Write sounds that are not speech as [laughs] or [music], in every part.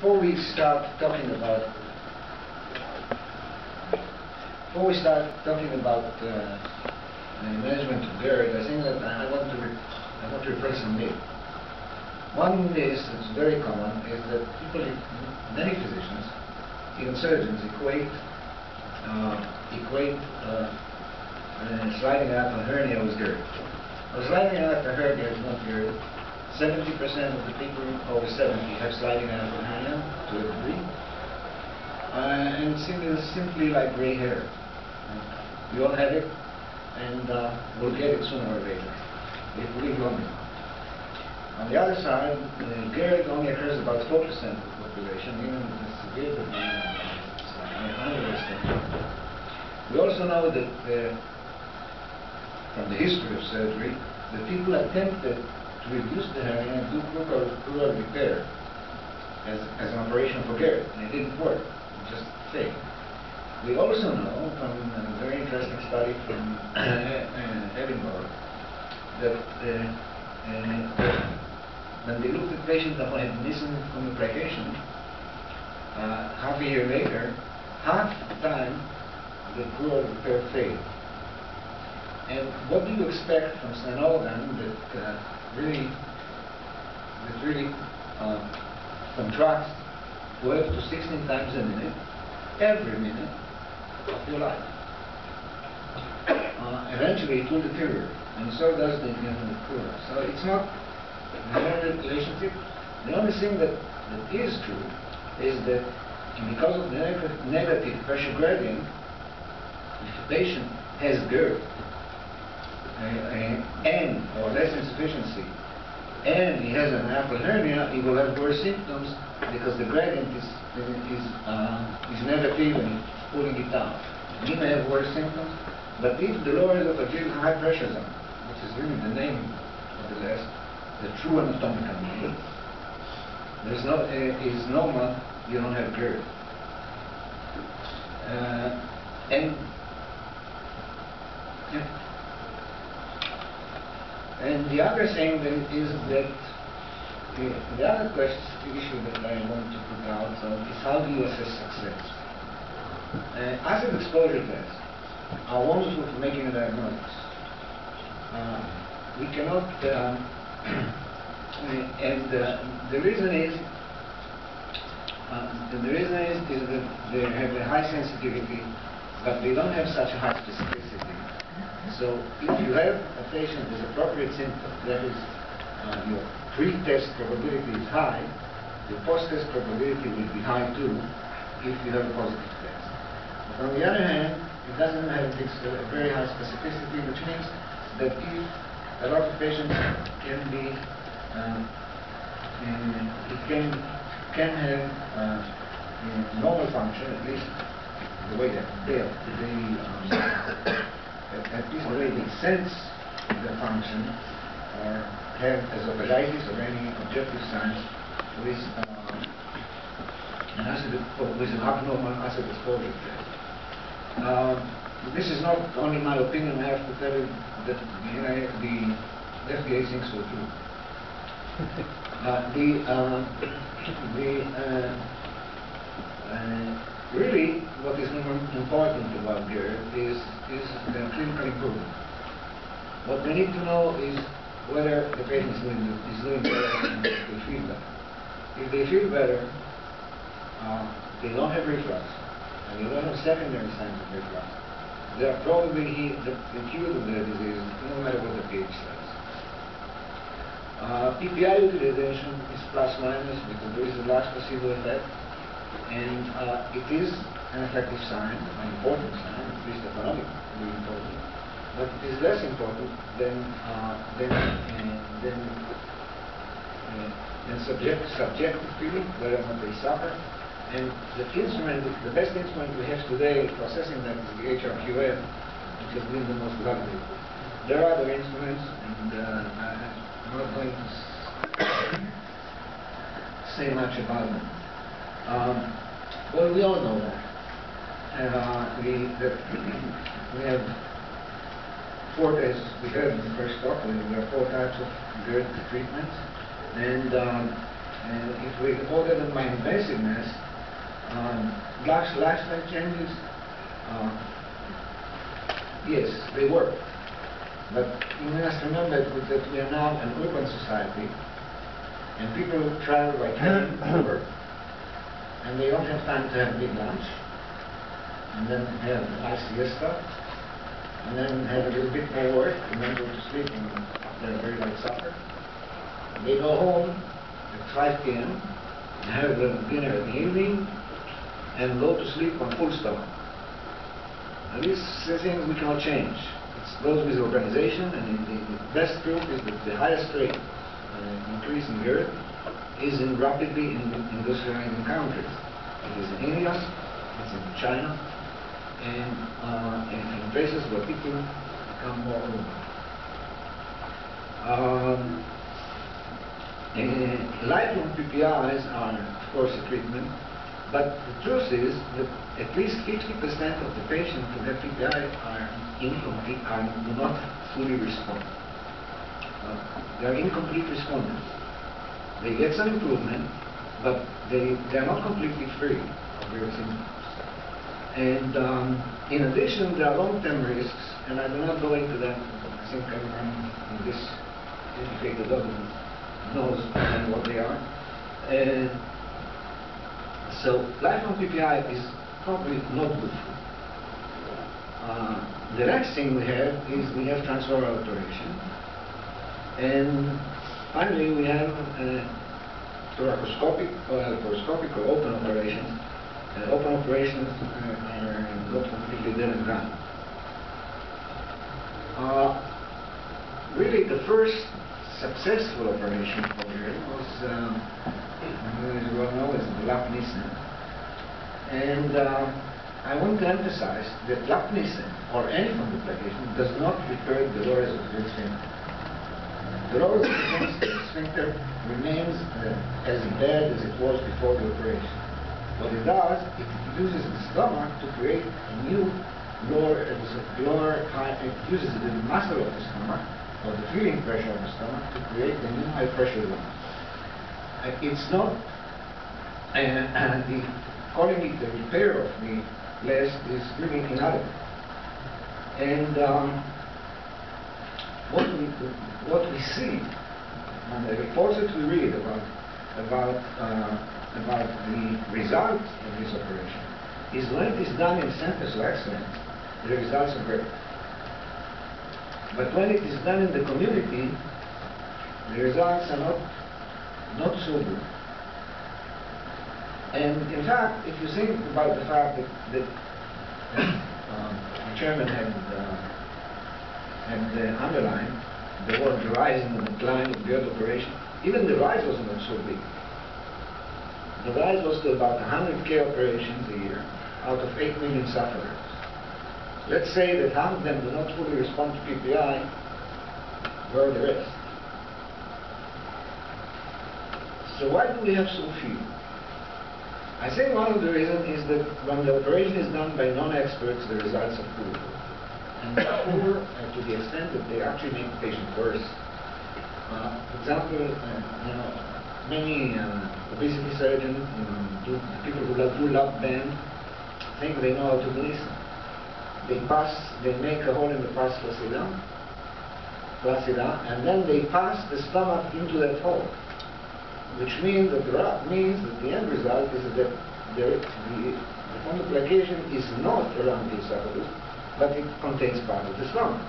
Before we start talking about before we start talking about uh, management of GERD, I think that I want to I want to refer some myth. One is that's very common is that people, many physicians, even surgeons, equate uh, equate uh, uh, sliding hiatal hernia with GERD. Well, sliding hiatal hernia is not GERD. 70% of the people over 70 have sliding hernia to a degree. Uh, and it's simply like gray hair. Uh, we all have it, and uh, we'll get it sooner or later, if we live long. On the other side, uh, GERD only occurs about 4% of the population, even with severe disease, We also know that uh, from the history of surgery, the people attempted to reduce the hernia and do crural, repair as, as an operation for GERD, and it didn't work. It just failed. We also know from a very interesting study from Edinburgh that uh, uh, when they looked at patients that had Nissen fundoplication, uh, half a year later, half the time the crural repair failed. And what do you expect from an organ that uh, really, that really contracts 12 to 16 times a minute, every minute of your life. Uh, eventually it will deteriorate, and so does the infinite cruel. So it's not a relationship. The only thing that, that is true is that because of the neg negative pressure gradient, if a patient has GERD, N or LES insufficiency, and he has an hernia, he will have worse symptoms because the gradient is is uh, is negative and pulling it down. He may have worse symptoms, but if the lower esophageal high pressure zone, which is really the name of the last, the true anatomical name, there's no uh, is normal, you don't have GERD. Uh, and The other thing then is that the, the other question, issue that I want to put out so is how do you assess success? Uh, acid exposure tests are wonderful for making a diagnosis. Uh, we cannot, uh, [clears throat] and uh, the reason is, uh, the reason is, is that they have a high sensitivity, but they don't have such a high specificity. So if you have a patient with appropriate symptoms, that is, uh, your pre-test probability is high, your post-test probability will be high too if you have a positive test. But on the other hand, it doesn't have a very high specificity, which means that if a lot of patients can be, um, it can, can have uh, normal function, at least the way that they, they um, at least the way they sense the function or have as esophagitis or any objective signs with uh, an acid with an abnormal acid exposure. Uh, this is not only my opinion, I have to tell you that the, the FDA thinks so too. [laughs] uh, the uh, the uh, uh, Really, what is more important about GERD is, is the clinical improvement. What we need to know is whether the patient is doing, is doing better and they feel better. If they feel better, uh, they don't have reflux, and they don't have secondary signs of reflux, they are probably the, the cure of their disease, no matter what the pH says. Uh, PPI utilization is plus minus because there is a large placebo effect and uh, it is an effective sign, an important sign, at least economically important, but it is less important than uh, than uh, than, uh, than subject, subjective feeling, not they suffer. And the instrument, the best instrument we have today for assessing that is the HRQL, which has been the most valuable. There are other instruments, and uh, I'm not going to say much about them. Um, well, we all know that. Uh, we, that [clears throat] we have four, as we heard in the first talk, there are four types of GERD treatments. And um, And if we order them by invasiveness, um, large lifestyle changes, uh, yes, they work. But you must remember that we are now an urban society, and people travel by train and they don't have time to have big lunch, and then have a nice siesta, and then have a little bit more work, and then go to sleep and after a very light supper. They go home at 5 p.m. and have the dinner in the evening and go to sleep on full stomach. And these things we cannot change. It goes with organization, and the, the best proof is that the highest rate uh, increase in GERD is in rapidly in, industrializing countries. It is in India, it's in China, and uh, in, places where people become more urban. Um, lifelong PPIs are, of course, a treatment, but the truth is that at least 50% of the patients who have PPI are incomplete, are, do not fully respond. Uh, they are incomplete responders. They get some improvement, but they, they are not completely free of their symptoms. And um, in addition, there are long-term risks, and I do not go into that. I think everyone in this educated audience knows what they are. And so lifelong PPI is probably not good for uh, the next thing we have is we have transoral operation. And finally we have uh, thoracoscopic or laparoscopic or open operations. Uh, open operations uh, are not completely dead and gone. Uh, really the first successful operation for her was, um, as well know, is the Lap Nissen. And uh, I want to emphasize that Lap Nissen, or any fundoplication, does not repair the lower esophageal sphincter. The lower esophageal sphincter remains uh, as bad as it was before the operation. What it does, it uses the stomach to create a new lower, lower high, it uses the muscle of the stomach or the feeling pressure of the stomach to create the new high pressure zone. Uh, it's not, uh, [clears throat] the, calling it the repair of the blast is really inadequate. And um, what we what we see and the reports that we read about about uh, about the results of this operation is when it is done in centers of excellence, the results are great. But when it is done in the community, the results are not, not so good. And in fact, if you think about the fact that, that [coughs] um, the chairman had, uh, had uh, underlined the word rise and the decline of the operation, even the rise was not so big. The rise was to about 100k operations a year out of 8 million sufferers. Let's say that half of them do not fully respond to PPI, where are the rest? So why do we have so few? I think one of the reasons is that when the operation is done by non-experts, the results are poor. And uh, to the extent that they actually make the patient worse. Uh, for example, uh, you know, many uh, obesity surgeons, you know, people who do lap band, think they know how to this they pass, they make a hole in the pars flaccida, flaccida, and then they pass the stomach into that hole, which means that the, means that the end result is that the, the, the fundoplication is not around the esophagus, but it contains part of the stomach.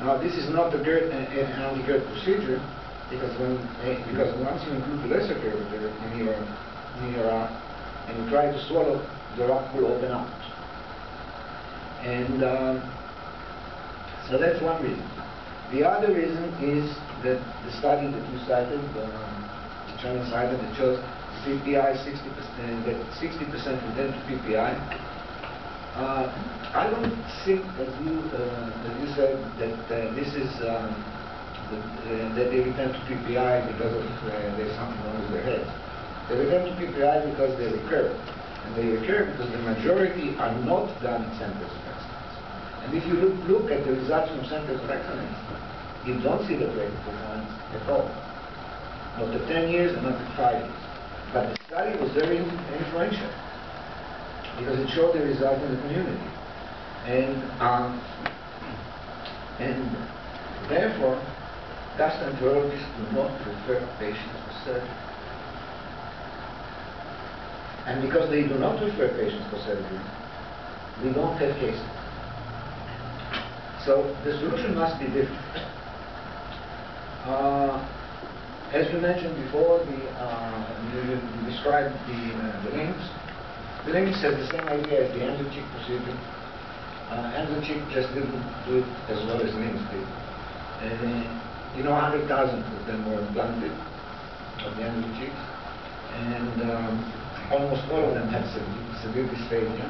Now, this is not a GERD, an anti-GERD procedure, because when eh, because once you include the lesser curvature in your in your and you try to swallow, the rock will open up. And um, so that's one reason. The other reason is that the study that you cited, um, the German cited, that shows PPI 60%, that 60% return to PPI. Uh, I don't think, as you, uh, as you said, that uh, this is um, that, uh, that they return to PPI because of uh, there's something wrong with their heads. They return to PPI because they recur. And they recur because the majority are not done in centers of excellence. And if you look, look at the results from centers of excellence, you don't see the great performance at all. not at 10 years and not at 5 years. But the study was very influential because it showed the result in the community. And, um, and therefore, gastroenterologists do not refer patients for surgery. And because they do not refer patients for surgery, we don't have cases. So the solution must be different. Uh, as you mentioned before, the, uh, you, you described the, uh, the LINX. LINX has the same idea as the Angelchik procedure. Uh, just didn't do it as well as LINX did. Uh, you know, 100,000 of them were implanted of the Angelchiks, and um, almost all of them had severe, severe dysphagia.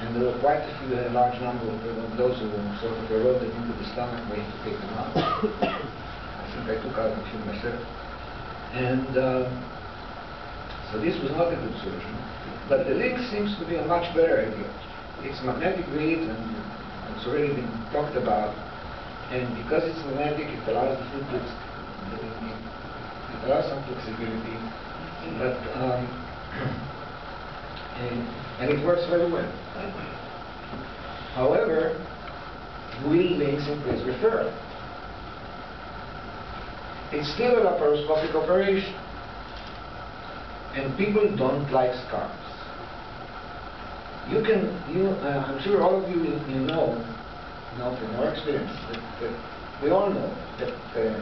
And there were quite a few, a large number of those who sort of eroded into the stomach where had to take them out. [coughs] I think I took out a few myself. And uh, so this was not a good solution. But the link seems to be a much better idea. It's magnetic read and it's already been talked about. And because it's magnetic, it allows the food to, it allows some flexibility. But, um, and, and it works very well. However, we LINX increase referral. It's still a laparoscopic operation. And people don't like scars. You can, you, uh, I'm sure all of you, you know, know from your experience, that, that we all know that uh,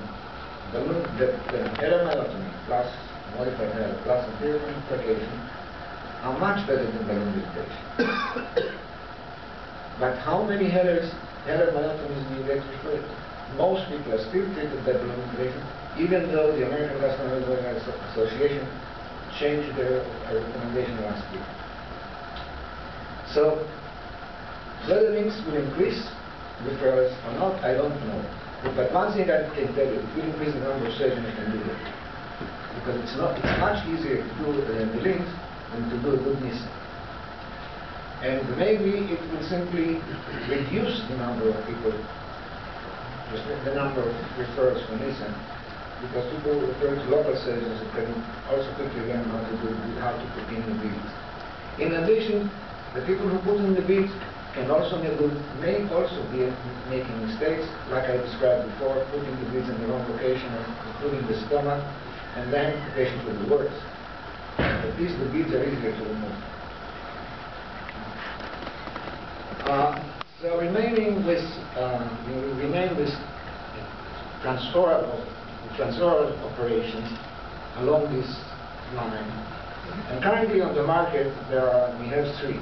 balloon, that uh, myotomy plus modified Heller plus anterior fundoplication are much better than balloon dilatation. [coughs] but how many Hellers, Heller myotomies do you get referred? Most people are still treated by balloon dilatation even though the American Gastroenterological Association changed their recommendation last year. So, whether LINX will increase referrals or not, I don't know. But one thing I can tell you, it will increase the number of surgeons who can do it. Because it's not, it's much easier to do uh, the LINX than to do a good Nissen. And maybe it will simply reduce the number of people, the number of referrals for Nissen, because people refer to local surgeons can also quickly learn how to do how to put in the beads. In addition, the people who put in the beads can also make, may also be making mistakes, like I described before, putting the beads in the wrong location, including the stomach, and then the patient will be worse. At least the beads are easier to remove. Uh, so remaining with, uh, remain with transoral transoral operations along this line. And currently on the market, there are, we have three.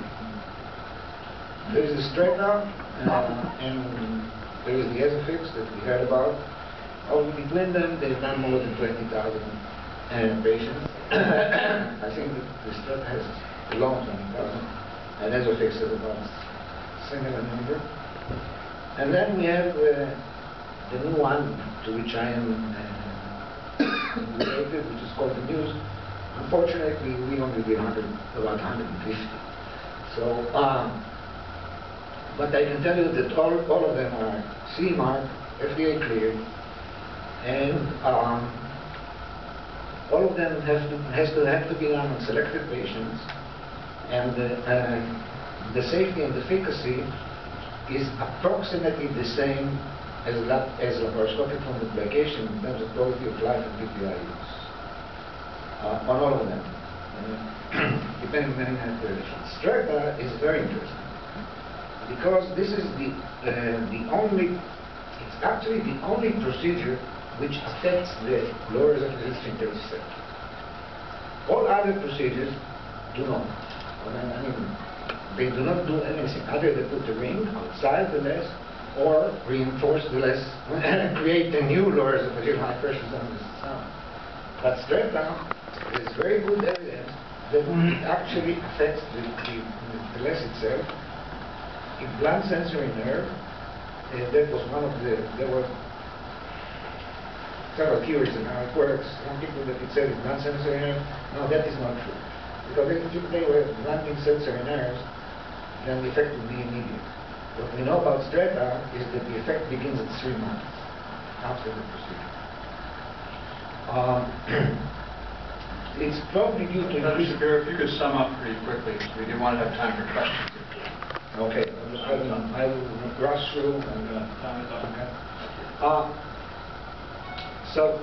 There is the Stretta, uh, and there is the EsophyX that we heard about. All between them, they've done more than 20,000 uh, patients. [coughs] I think that the Stretta has a long 20,000, and EsophyX has about similar number. And then we have uh, the new one to which I am uh, which is called the Muse. Unfortunately, we only did 100, about 150. So, um, but I can tell you that all, all of them are CE mark, FDA cleared, and um, all of them have to, has to have to be done on selected patients, and uh, the safety and efficacy is approximately the same as, lap, as laparoscopic fundoplication in terms of quality of life and PPI use. Uh, on all of them, uh, [clears throat] depending on many manipulations. Stretta is very interesting because this is the, uh, the only, it's actually the only procedure which affects the lower sphincter receptor. All other procedures do not. I mean, they do not do anything. other than put the ring outside the nest or reinforce the LES, [laughs] create a new lower esophageal high pressure zone in the sound. But straight down, there is very good evidence that it actually affects the, the, the LES itself. In blunt sensory nerve, uh, that was one of the, there were several theories on how it works. Some people that it said it's blunt sensory nerve. No, that is not true. Because if you they were blunting sensory nerves, then the effect would be immediate. What we know about stretta is that the effect begins at three months after the procedure. Um, [clears throat] It's probably due to Dr. Shapira, if you could sum up pretty quickly, because we do want to have time for questions. Okay, I will, I will rush through and, uh, Time is up. Uh, So,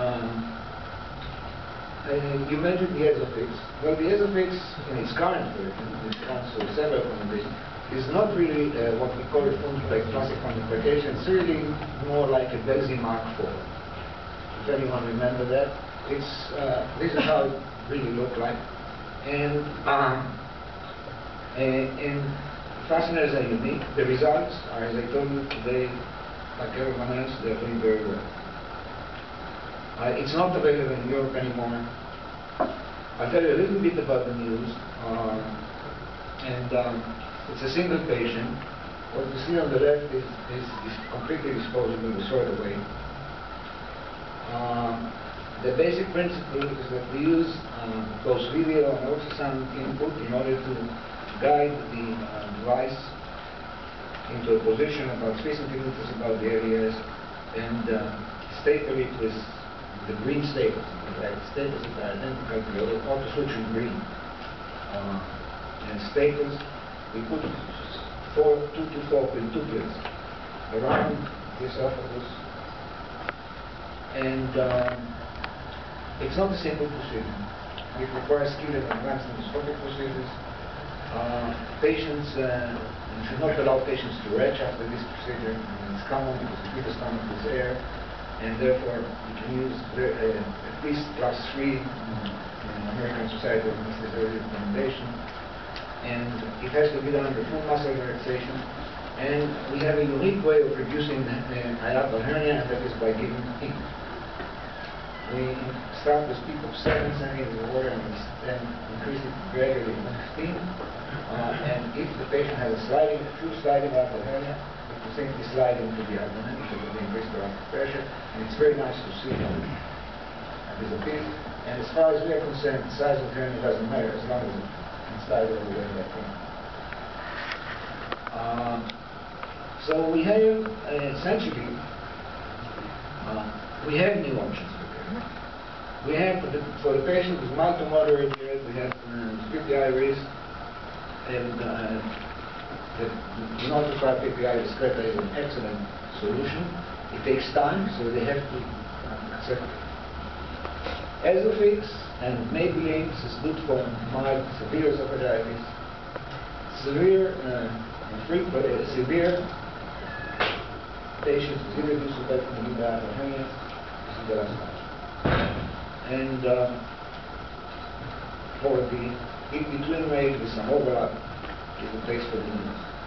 um, uh, you mentioned the EsophyX. Well, the EsophyX in its current version, which comes with several conditions, is not really uh, what we call a fungible classic fundoplication. It's really more like a Belsey Mark IV. If anyone remember that, it's, uh, this is how it really looked like. And, um, and, and fasteners are unique. The results are, as I told you today, like everyone else, they're doing very well. Uh, it's not available in Europe anymore. I'll tell you a little bit about the news. Um, and um, it's a single patient. What you see on the left is, is, is completely disposable, the sort away. Um, the basic principle is that we use um, both video and ultrasound input in order to guide the uh, device into a position about 3 centimeters above the areas and uh, it with the green staples. In fact, staples that are identical to the auto switch in green. Uh, and staples, we put four, two to four quintuplets around the esophagus and um, it's not a simple procedure. It requires skilled and advanced endoscopic procedures. Uh, patients, uh, should not allow patients to retch after this procedure. It's common because the stomach is air, and therefore you can use ver- uh, at least class 3 in the American Society of Anesthesiology recommendation. And it has to be done under full muscle relaxation. And we have a unique way of reducing uh, hernia, and that is by giving heat. We start with peak of 7 centimeters of water and then increase it gradually to 15. Uh, and if the patient has a sliding, true sliding hiatal hernia, it will simply slide into the abdomen of the pressure. And it's very nice to see how it disappears. And as far as we are concerned, the size of the hernia doesn't matter as long as it can slide all the in. Um, so we have uh, essentially, uh, we have new options for care. We have for the, for the patient with mild to moderate GERD, we have um, PPI risk, and uh, the notified PPI discreta is an excellent solution. It takes time, so they have to uh, accept it. EsophyX and Maybelline is good for mild, severe esophagitis, severe, uh, frequent, uh, severe patients with irreducible the last. And uh, for the in-between range with some overlap is the place for you.